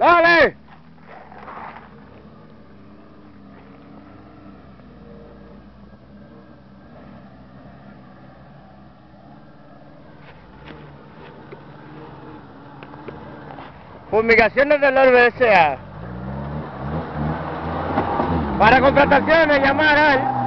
¡Dale! Fumigaciones del RBSA. Para contrataciones, llamar al